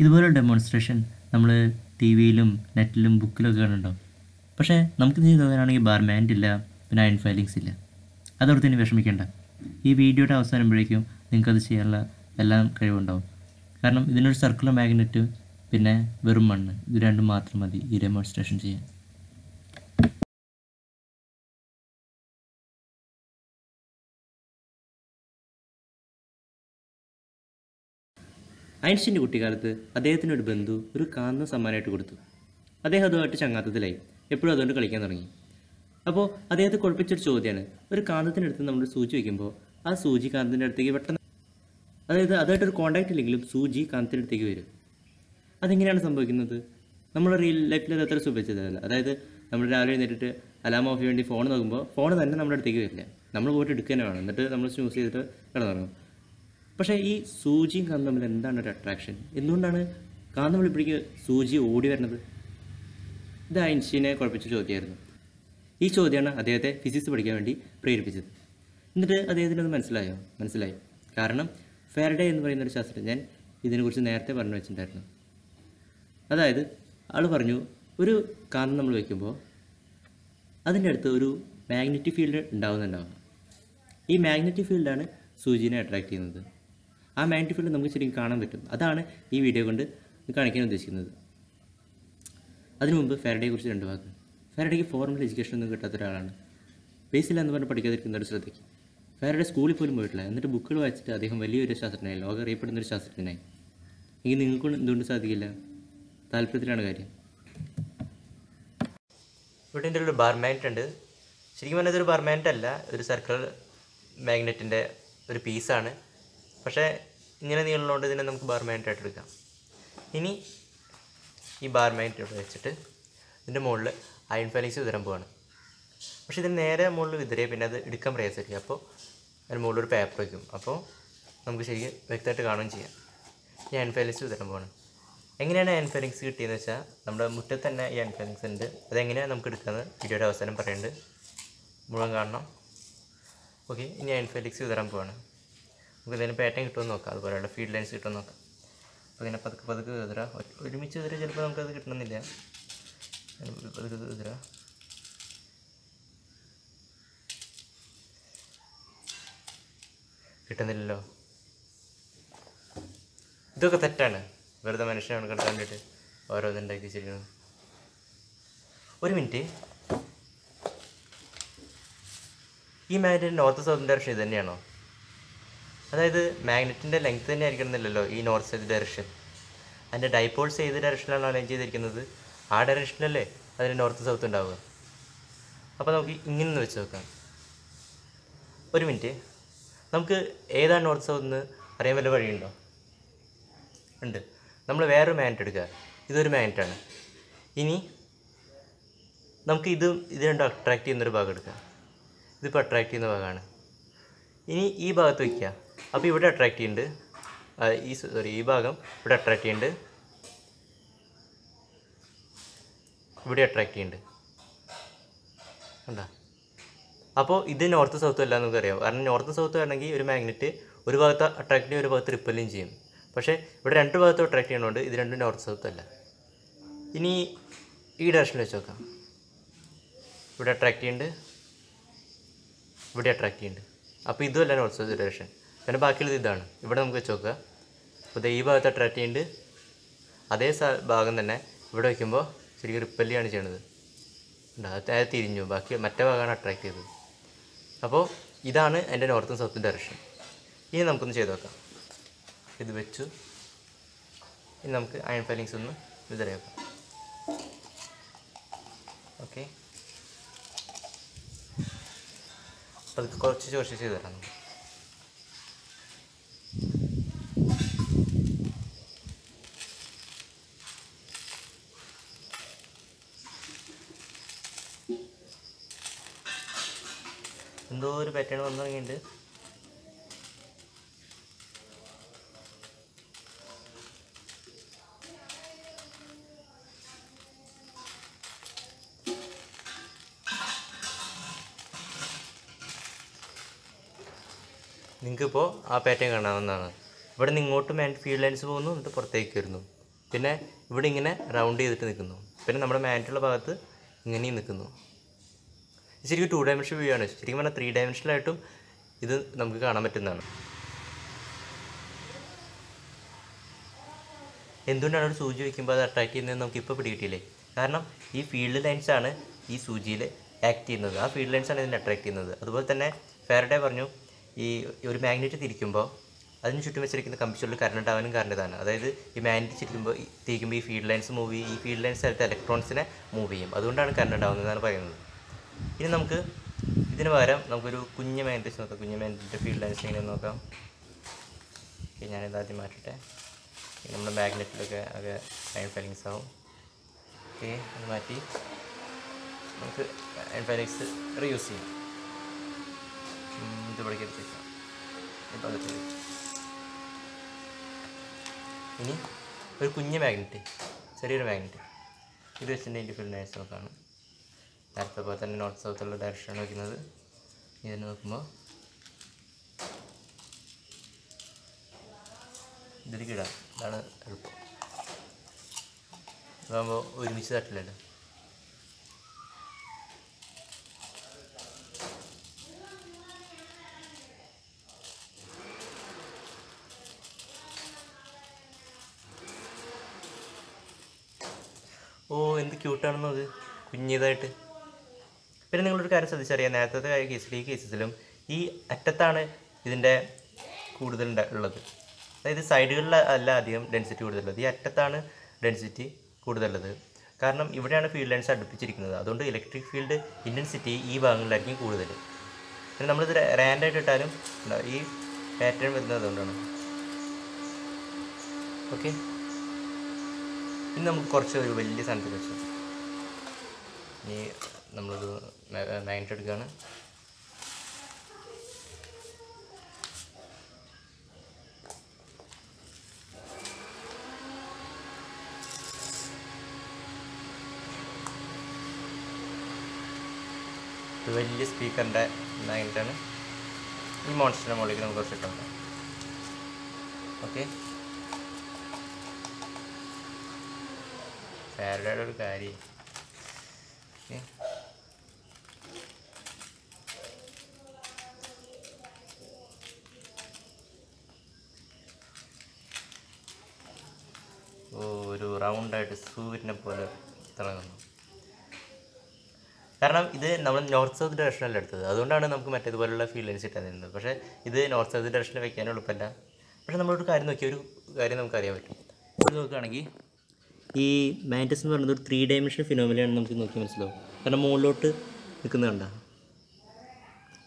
ഇതുപോലെ ഡെമോൺസ്ട്രേഷൻ നമ്മൾ ടി വിയിലും നെറ്റിലും ബുക്കിലൊക്കെ കണ്ടിട്ടുണ്ടാവും പക്ഷേ നമുക്ക് നോക്കാനാണെങ്കിൽ ബാർ മാൻഡ് ഇല്ല പിന്നെ അയൺ ഫയലിങ്സ് ഇല്ല. അതോർത്ത് ഇനി വിഷമിക്കേണ്ട. ഈ വീഡിയോയുടെ അവസാനമ്പോഴേക്കും നിങ്ങൾക്കത് ചെയ്യാനുള്ള എല്ലാം കഴിവുണ്ടാവും. കാരണം ഇതിനൊരു സർക്കുലർ മാഗ്നറ്റ് പിന്നെ വെറും മണ്ണ് ഇത് രണ്ടും മാത്രം മതി ഈ ഡെമോൺസ്ട്രേഷൻ ചെയ്യാൻ. ഐൻസ്റ്റീന്റെ കുട്ടിക്കാലത്ത് അദ്ദേഹത്തിന് ഒരു ബന്ധു ഒരു കാന്ത സമ്മാനമായിട്ട് കൊടുത്തു. അദ്ദേഹം അതുമായിട്ട് ചങ്ങാത്തത്തിലായി. എപ്പോഴും അതുകൊണ്ട് കളിക്കാൻ തുടങ്ങി. അപ്പോൾ അദ്ദേഹത്തെ കുഴപ്പിച്ചൊരു ചോദ്യമാണ്. ഒരു കാന്തത്തിനടുത്ത് നമ്മൾ സൂചി വയ്ക്കുമ്പോൾ ആ സൂചി കാന്തത്തിന്റെ അടുത്തേക്ക് പെട്ടെന്ന് അതായത് അതായിട്ട് ഒരു കോണ്ടാക്റ്റ് ഇല്ലെങ്കിലും സൂചി കാന്തത്തിന്റെ അടുത്തേക്ക് വരും. അതെങ്ങനെയാണ് സംഭവിക്കുന്നത്? നമ്മുടെ റിയൽ ലൈഫിൽ അത് അത്ര സുഭിച്ചതല്ല അതായത് നമ്മൾ രാവിലെ എഴുന്നേറ്റിട്ട് അലാം ഓഫ് വേണ്ടി ഫോൺ നോക്കുമ്പോൾ ഫോൺ തന്നെ നമ്മുടെ അടുത്തേക്ക് വരില്ല. നമ്മൾ പോയിട്ട് എടുക്കുക തന്നെ വേണം. എന്നിട്ട് നമ്മൾ സ്നൂസ് ചെയ്തിട്ട് കിടന്നുറങ്ങും. പക്ഷേ ഈ സൂചിയും കാന്തം തമ്മിൽ എന്താണ് ഒരു അട്രാക്ഷൻ എന്തുകൊണ്ടാണ് കാന്തം വിളിപ്പിടിക്ക് സൂചി ഓടി വരുന്നത്? ഇത് ഐൻസ്റ്റീനെ കുഴപ്പിച്ച ചോദ്യമായിരുന്നു. ഈ ചോദ്യമാണ് അദ്ദേഹത്തെ ഫിസിക്സ് പഠിക്കാൻ വേണ്ടി പ്രേരിപ്പിച്ചത്. എന്നിട്ട് അദ്ദേഹത്തിന് അത് മനസ്സിലായോ? മനസ്സിലായി. കാരണം ഫാരഡേ എന്ന് പറയുന്ന ഒരു ശാസ്ത്രജ്ഞൻ ഇതിനെക്കുറിച്ച് നേരത്തെ പറഞ്ഞു വെച്ചിട്ടുണ്ടായിരുന്നു. അതായത് ആൾ പറഞ്ഞു ഒരു കാന്തം നമ്മൾ വയ്ക്കുമ്പോൾ അതിന്റെ അടുത്ത് ഒരു മാഗ്നറ്റിക് ഫീൽഡ് ഉണ്ടാകുന്നുണ്ടാവും ഈ മാഗ്നറ്റിക് ഫീൽഡാണ് സൂചിനെ അട്രാക്ട് ചെയ്യുന്നത്. ആ മാഗ്നറ്റിക് ഫീൽഡ് നമുക്ക് ശരിക്കും കാണാൻ പറ്റും. അതാണ് ഈ വീഡിയോ കൊണ്ട് കാണിക്കാൻ ഉദ്ദേശിക്കുന്നത്. അതിനു മുമ്പ് ഫാരഡയെ കുറിച്ച് രണ്ട് വാക്ക്. ഫാരഡേക്ക് ഫോർമൽ എഡ്യൂക്കേഷൻ ഒന്നും കിട്ടാത്ത ഒരാളാണ്. ബേസില്ല എന്ന് പറഞ്ഞ് പഠിക്കാതിരിക്കുന്നവർ ശ്രദ്ധിക്കും. ഫാരഡെ സ്കൂളിൽ പോലും പോയിട്ടില്ല. എന്നിട്ട് ബുക്കുകൾ വായിച്ചിട്ട് അദ്ദേഹം വലിയൊരു ശാസ്ത്രജ്ഞനായി ലോകം അറിയപ്പെടുന്ന ഒരു ശാസ്ത്രജ്ഞനായി. എങ്കിൽ നിങ്ങൾക്ക് എന്തുകൊണ്ട് സാധിക്കില്ല. താല്പര്യത്തിലാണ് കാര്യം. ഇവിടെ എന്റെ ഒരു ബാർ മാഗ്നറ്റ് ഉണ്ട്. ശരിക്കും പറഞ്ഞാൽ ഇതൊരു ബാർ മാഗ്നറ്റ് അല്ല. ഒരു സർക്കിൾ മാഗ്നറ്റിന്റെ ഒരു പീസാണ് പക്ഷേ ഇങ്ങനെ നീളമുള്ളതുകൊണ്ട് ഇതിനെ നമുക്ക് ബാർ മാഗ്നറ്റ് ആയിട്ട് എടുക്കാം. ഇനി ഈ ബാർ മാഗ്നറ്റ് ഇവിടെ വെച്ചിട്ട് ഇതിന്റെ മുകളിൽ അയൺ ഫാലിങ്സ് വിതരാൻ പോവാണ്. പക്ഷേ ഇതിന് നേരെ മുകളിൽ വിതറിയ പിന്നെ അത് എടുക്കാൻ പ്രയാസമായിരിക്കും അപ്പോൾ അതിന് മുകളിൽ ഒരു പേപ്പർ വയ്ക്കും അപ്പോൾ നമുക്ക് ശരിക്കും വ്യക്തമായിട്ട് കാണുകയും ചെയ്യാം. ഈ അയൺ ഫാലിങ്സ് വിതരാൻ പോവാണ്. എങ്ങനെയാണ് അയൺ ഫാലിങ്സ് കിട്ടിയെന്ന് വെച്ചാൽ നമ്മുടെ മുറ്റത്ത് തന്നെ ഈ അയൺ ഫാലിങ്സ് ഉണ്ട്. അതെങ്ങനെയാണ് നമുക്ക് എടുക്കാമെന്ന് വീഡിയോയുടെ അവസാനം പറയുന്നുണ്ട് മുഴുവൻ കാണണം. ഓക്കെ ഇനി അയൺ ഫാലിക്സ് വിതരാൻ പോവാണ്. നമുക്ക് ഇതിന് പാറ്റേൺ കിട്ടുമെന്ന് നോക്കാം. അതുപോലെയുള്ള ഫീൽഡ് ലൈൻസ് കിട്ടുമെന്ന് നോക്കാം. അപ്പോൾ ഇങ്ങനെ പതുക്കെ പതുക്കെ വിതരാം ഒ- ഒരുമിച്ച് വിതരാൻ ചിലപ്പോൾ നമുക്കത് കിട്ടണമെന്നില്ല. പതുക്കെ വിതരാം കിട്ടുന്നില്ലല്ലോ. ഇതൊക്കെ തെറ്റാണ്. വെറുതെ മനുഷ്യനെ കണക്കെടുക്കാൻ വേണ്ടിയിട്ട് ഓരോന്ന് ഉണ്ടാക്കി വെച്ചിരിക്കുന്നത് ഒരു മിനിറ്റ്. ഈ മാറ്റിന്റെ നോർത്ത് സൗത്ത് ഡയറക്ഷൻ ഇത് തന്നെയാണോ? അതായത് മാഗ്നറ്റിന്റെ ലെങ്ത് തന്നെ ആയിരിക്കണമെന്നില്ലല്ലോ ഈ നോർത്ത് സൈഡ് ഡയറക്ഷൻ അതിന്റെ ഡൈപോൾസ് ഏത് ഡയറക്ഷനിലാണ് അലൈൻ ചെയ്തിരിക്കുന്നത്? ആ ഡയറക്ഷനിലല്ലേ അതിന് നോർത്ത് സൗത്ത് ഉണ്ടാവുക. അപ്പോൾ നമുക്ക് ഇങ്ങനെ ഒന്ന് വെച്ച് നോക്കാം. ഒരു മിനിറ്റ് നമുക്ക് ഏതാണ് നോർത്ത് സൗത്ത് എന്ന് അറിയാൻ വല്ല വഴിയുണ്ടോ? ഉണ്ട്. നമ്മൾ വേറൊരു മാഗ്നറ്റ് എടുക്കുക ഇതൊരു മാഗ്നറ്റാണ് ഇനി നമുക്ക് ഇത് ഇത് രണ്ടും അട്രാക്റ്റ് ചെയ്യുന്നൊരു ഭാഗം എടുക്കാം. ഇതിപ്പോൾ അട്രാക്റ്റ് ചെയ്യുന്ന ഭാഗമാണ്. ഇനി ഈ ഭാഗത്ത് വയ്ക്കുക അപ്പോൾ ഇവിടെ അട്രാക്റ്റ് ചെയ്യുന്നുണ്ട് ഈ സോറി ഈ ഭാഗം ഇവിടെ അട്രാക്റ്റ് ചെയ്യുന്നുണ്ട് ഇവിടെ അട്രാക്റ്റ് ചെയ്യുന്നുണ്ട് കണ്ടാ? അപ്പോൾ ഇത് നോർത്ത് സൗത്ത് അല്ല എന്ന് നമുക്കറിയാം. കാരണം നോർത്ത് സൗത്ത് ആണെങ്കിൽ ഒരു മാഗ്നറ്റ് ഒരു ഭാഗത്ത് അട്രാക്റ്റ് ചെയ്യും ഒരു ഭാഗത്ത് റിപ്പല്ലും ചെയ്യും. പക്ഷേ ഇവിടെ രണ്ട് ഭാഗത്തും അട്രാക്റ്റ് ചെയ്യണോണ്ട് ഇത് രണ്ടും നോർത്ത് സൗത്ത് അല്ല. ഇനി ഈ ഡയറക്ഷനിൽ വെച്ച് നോക്കാം. ഇവിടെ അട്രാക്റ്റ് ചെയ്യുന്നുണ്ട് ഇവിടെ അട്രാക്റ്റ് ചെയ്യുന്നുണ്ട് അപ്പോൾ ഇതുമല്ല നോർത്ത് സൗത്ത് ഡയറക്ഷൻ പിന്നെ ബാക്കിയുള്ളത് ഇതാണ്. ഇവിടെ നമുക്ക് വെച്ച് നോക്കുക. അപ്പോൾ ഈ ഭാഗത്ത് അട്രാക്റ്റ് ചെയ്യുന്നുണ്ട് അതേ ഭാഗം തന്നെ ഇവിടെ വയ്ക്കുമ്പോൾ ശരിക്കും റിപ്പല്ലിയാണ് ചെയ്യണത്. അത് അത് തിരിഞ്ഞു. ബാക്കി മറ്റേ ഭാഗമാണ് അട്രാക്റ്റ് ചെയ്തത്. അപ്പോൾ ഇതാണ് എന്റെ നോർത്തും സൗത്തും ഡയറക്ഷൻ ഇനി നമുക്കൊന്ന് ചെയ്ത് നോക്കാം. ഇത് വെച്ചു. ഇനി നമുക്ക് അയൺ ഫൈലിങ്സ് ഒന്ന് വിതറിയാക്കാം. ഓക്കെ അത് കുറച്ച് ചോർച്ച ചെയ്ത് തരാം എന്തോ ഒരു പാറ്റേൺ വന്നു തുടങ്ങിയിട്ടുണ്ട് നിങ്ങൾക്കിപ്പോൾ ആ പാറ്റേൺ കാണാവുന്നതാണ്. ഇവിടെ നിന്ന് ഇങ്ങോട്ടും മാൻ ഫീൽഡ് ലൈൻസ് പോകുന്നു എന്നിട്ട് പുറത്തേക്ക് വരുന്നു. പിന്നെ ഇവിടെ ഇങ്ങനെ റൗണ്ട് ചെയ്തിട്ട് നിൽക്കുന്നു. പിന്നെ നമ്മുടെ മാന്റുള്ള ഭാഗത്ത് ഇങ്ങനെയും നിൽക്കുന്നു. ശരിക്കും ടു ഡയമെൻഷൻ വ്യൂ ആണ്. ശരിക്കും പറഞ്ഞാൽ ത്രീ ഡയമെൻഷനിലായിട്ടും ഇത് നമുക്ക് കാണാൻ പറ്റുന്നതാണ്. എന്തുകൊണ്ടാണ് ഒരു സൂചി വയ്ക്കുമ്പോൾ അത് അട്രാക്ട് ചെയ്യുന്നത് നമുക്ക് ഇപ്പോൾ പിടികിട്ടിയില്ലേ? കാരണം ഈ ഫീൽഡ് ലൈൻസ് ആണ് ഈ സൂചിയിൽ ആക്ട് ചെയ്യുന്നത്. ആ ഫീൽഡ് ലൈൻസ് ആണ് ഇതിനെ അട്രാക്ട് ചെയ്യുന്നത്. അതുപോലെ തന്നെ ഫാരഡേ പറഞ്ഞു ഈ ഒരു മാഗ്നറ്റ് തിരിക്കുമ്പോൾ അതിന് ചുറ്റും വെച്ചിരിക്കുന്ന കമ്പിച്ചുള്ളിൽ കറണ്ട് ഉണ്ടാവാനും കാരണം ഇതാണ്. അതായത് ഈ മാഗ്നറ്റ് ചിരിക്കുമ്പോൾ തിരിക്കുമ്പോൾ ഈ ഫീൽഡ് ലൈൻസ് മൂവ് ചെയ്യും. ഈ ഫീൽഡ് ലൈൻസ് അടുത്ത് ഇലക്ട്രോൺസിനെ മൂവ് ചെയ്യും. അതുകൊണ്ടാണ് കറണ്ട് ഉണ്ടാവുന്നതെന്നാണ് പറയുന്നത്. ഇനി നമുക്ക് ഇതിന് പകരം നമുക്കൊരു കുഞ്ഞ് മാഗ്നറ്റ് നോക്കാം. കുഞ്ഞ് മാഗ്നറ്റിന്റെ ഫീൽഡ് ലൈൻസ് എങ്ങനെയെന്ന് നോക്കാം. ഓക്കെ ഞാനിത് ആദ്യം മാറ്റട്ടെ. നമ്മുടെ മാഗ്നറ്റിലൊക്കെ ആകെ അയൺ ഫൈലിങ്സ് ആവും. ഓക്കെ അത് മാറ്റി നമുക്ക് അയൺ ഫൈലിങ്സ് റീയൂസ് ചെയ്യാം. ഇത് ഇവിടേക്ക് ഇനി ഒരു കുഞ്ഞ് മാഗ്നറ്റ് ചെറിയൊരു മാഗ്നറ്റ് ഇത് വെച്ചിട്ട് ഇതിന്റെ ഫിൽ നേഴ്സ് നോക്കാണ് നേരത്തെ പോലെ തന്നെ നോർത്ത് സൗത്തുള്ള ഡയറക്ഷനാണ് വയ്ക്കുന്നത് ഇതിന് നോക്കുമ്പോൾ ഇതിലേക്ക് ഇടാം. അതാണ് എളുപ്പം. അതാകുമ്പോൾ ഒരുമിച്ച് തട്ടില്ലല്ലോ ഓ എന്ത് ക്യൂട്ടാണെന്നോ അത് കുഞ്ഞിതായിട്ട്. പിന്നെ നിങ്ങളൊരു കാര്യം ശ്രദ്ധിച്ചറിയാം നേരത്തെ കേസിൽ ഈ കേസസിലും ഈ അറ്റത്താണ് ഇതിന്റെ കൂടുതൽ ഉള്ളത്. അതായത് സൈഡുകളിൽ അല്ല അധികം ഡെൻസിറ്റി കൂടുതലുള്ളത്. ഈ അറ്റത്താണ് ഡെൻസിറ്റി കൂടുതലുള്ളത്. കാരണം ഇവിടെയാണ് ഫീൽഡ് ലൈൻസ് അടുപ്പിച്ചിരിക്കുന്നത്. അതുകൊണ്ട് ഇലക്ട്രിക് ഫീൽഡ് ഇന്റൻസിറ്റി ഈ ഭാഗങ്ങളിലായിരിക്കും കൂടുതൽ. പിന്നെ നമ്മളിത് റാൻഡായിട്ട് ഇട്ടാലും. ഈ പാറ്റേൺ വരുന്നത് അതുകൊണ്ടാണ്. ഓക്കെ ഇനി നമുക്ക് കുറച്ച് ഒരു വലിയ സാധനത്തിൽ വെച്ചു ഇനി നമ്മളൊരു മാഗ്നറ്റ് എടുക്കുകയാണ് ഇത് വലിയ സ്പീക്കറിന്റെ മാഗ്നറ്റാണ് ഈ മോൺസ്റ്ററിന്റെ മുകളിലേക്ക് നമുക്ക് കുറച്ച് ഇട്ടുണ്ട് ഓക്കെ ഫാരഡയുടെ ഒരു കാര്യം. ഒരു റൗണ്ടായിട്ട് സൂര്യനെ പോലെ തിളങ്ങുന്നു. കാരണം ഇത് നമ്മൾ നോർത്ത് സൗത്ത് ഡയറക്ഷനല്ല എടുത്തത്. അതുകൊണ്ടാണ് നമുക്ക് മറ്റേതുപോലുള്ള ഫീലിങ്സ് കിട്ടാൻ കിട്ടാതിരുന്നത് പക്ഷേ ഇത് നോർത്ത് സൗത്ത് ഡയറക്ഷനിൽ വയ്ക്കാൻ എളുപ്പമല്ല പക്ഷേ നമ്മളൊരു കാര്യം നോക്കിയ ഒരു കാര്യം നമുക്ക് അറിയാൻ പറ്റും ഇത് നോക്കുകയാണെങ്കിൽ ഈ മാന്റസ് എന്ന് പറയുന്നത് ഒരു ത്രീ ഡയമെൻഷൻ ഫിനോമിലാണ് നമുക്ക് നോക്കി മനസ്സിലാവും. കാരണം മുകളിലോട്ട് നിൽക്കുന്നത് കണ്ട.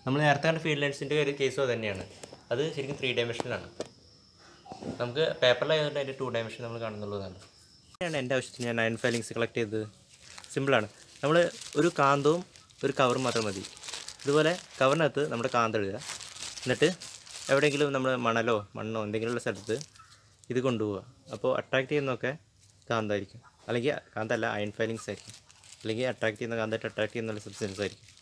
നമ്മൾ നേരത്തെ കണ്ട ഫീൽഡ് ലൈൻസിന്റെ ഒരു കേസും തന്നെയാണ്. അത് ശരിക്കും ത്രീ ഡയമെൻഷനിലാണ് നമുക്ക് പേപ്പറിലായതുകൊണ്ട് അതിന്റെ ടു ഡയമെൻഷൻ നമ്മൾ കാണുന്നുള്ളതാണ്. അങ്ങനെയാണ് എന്റെ ആവശ്യത്തിന് ഞാൻ അയൺ ഫയലിങ്സ് കളക്ട് ചെയ്തത്. സിമ്പിളാണ് നമ്മൾ ഒരു കാന്തവും ഒരു കവറും മാത്രം മതി. ഇതുപോലെ കവറിനകത്ത് നമ്മുടെ കാന്തം എഴുതുക എന്നിട്ട് എവിടെയെങ്കിലും നമ്മൾ മണലോ മണ്ണോ എന്തെങ്കിലുമുള്ള സ്ഥലത്ത് ഇത് കൊണ്ടുപോവുക. അപ്പോൾ അട്രാക്റ്റ് ചെയ്യുന്നതൊക്കെ കാന്തമായിരിക്കും അല്ലെങ്കിൽ കാന്തല്ല അയൺ ഫൈലിങ്സ് ആയിരിക്കും. അല്ലെങ്കിൽ അട്രാക്ട് ചെയ്യുന്ന കാന്തമായിട്ട് അട്രാക്ട് ചെയ്യുന്ന സബ്സ്റ്റൻസ് ആയിരിക്കും.